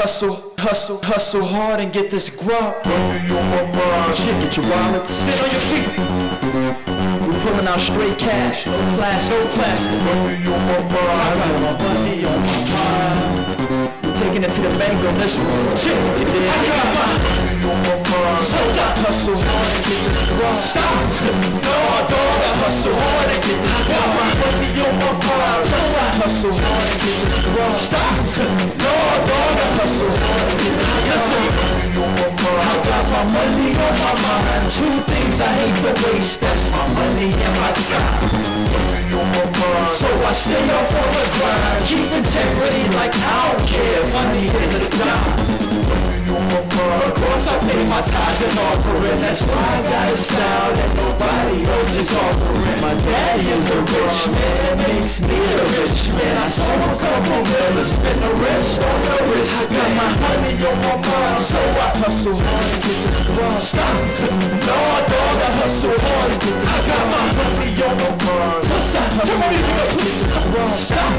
hustle, hustle, hustle hard and get this grub. Money on my mind. Shit, get your wallet, sit on your feet. We pulling out straight cash, no class, no plastic. Money on my mind. I got my money on my mind. We taking it to the bank on this one. Shit, you dig? I got my Money on my mind. so stop, hustle hard and get this grub. Stop, no, dog, I hustle hard and get this grub. My money on my mind. Plus I hustle hard and get this grub. Stop, no, dog, I I got money on my mind. Two things I hate to waste. That's my money and my time. So I stay off on the grind. Keep integrity like I don't care. Dime. Money on my mind. Of course I pay my tithes and offering. That's why I got a style that nobody else is offering. My daddy is a rich man, makes me a rich man. I saw a couple million, spend the rest on the rich I got my money on my mind, so I hustle hard to get this grub. Stop, no dog, I hustle hard to get this I got my money on my mind, plus I hustle hard to get this grub. Stop,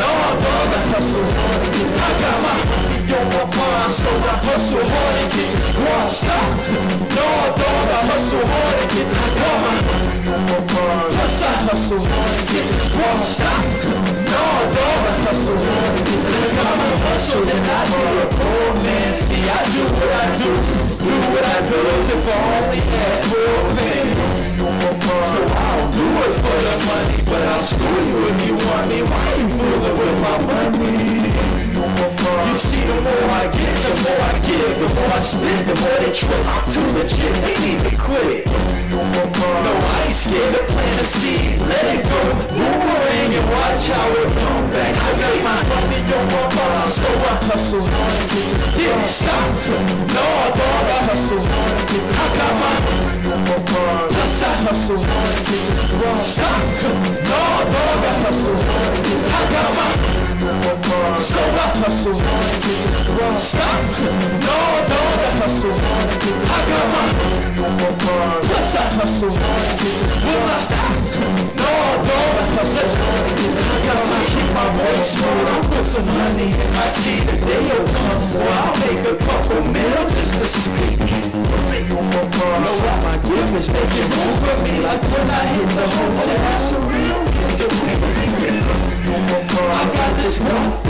no dog, I hustle hard to get this I got my money on my mind, so I hustle hard to get. Stop, no dog, I hustle hard to get mind. Plus I hustle hard to get. Stop, no dog, I hustle hard to get grub. I'm a hustle and I do a poor man. See, I do what I do, do what I do as if I only had four mind. So I don't do it for the money, but I'll screw you if you want me. Why the I spend, the more they trip. I'm too legit, they need to quit. My No. I ain't scared to plant a seed. Let it go, boomerang and watch how it come back. I got my money on my mind, so I hustle hard to this. Stop, no dog, I hustle hard to. I got my Money on my mind. plus I hustle hard to. Stop, no dog, I hustle hard to. I got my Money on my mind. so I hustle hard to. Stop, no I hustle to. I got my Money on my mind. Plus I hustle hard to get this Will I stop? No, I to get this I gotta keep my voice smooth I'll put some honey in my tea Today will come Well, I'll make a couple mil just to speak Money on my mind. Know what my gift is making room for me Like when I hit the hotel Money on my mind. I got this gun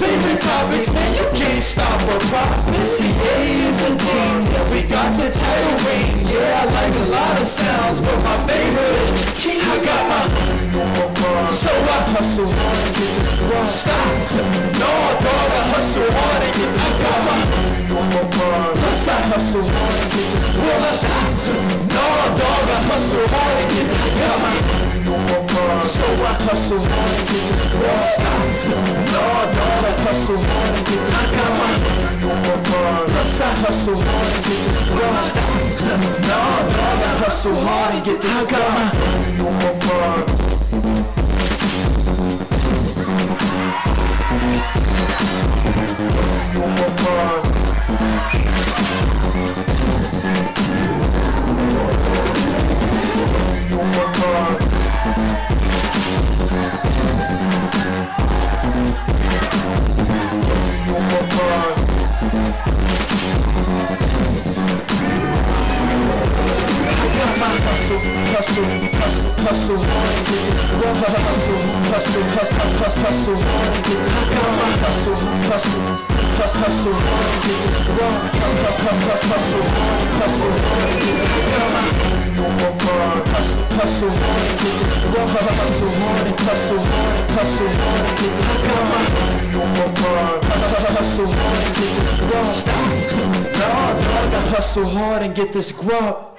favorite topics, man. You can't stop a prophecy. A is a team, yeah, we got the title ring. Yeah, I like a lot of sounds, but my favorite is King. I got my so I hustle hard to get this grub. Stop, no I get. I plus hustle hard to get this no dog, I hustle hard to get. This grub. Stop, no I hard. I plus hustle hard to get this grub. Stop, no dog, I hustle hard to get this grub. I got my Money on my mind. Money hustle, hustle, hustle, hard grub. Hustle, hustle, hustle, hustle, hustle hard my hustle, hustle, hustle, hustle hard grub. Hustle, hustle, hustle, hustle hard mind. hustle, hustle grub. Hustle hustle hustle hard mind. hustle grub. Stop, dog, I hustle hard and get this grub.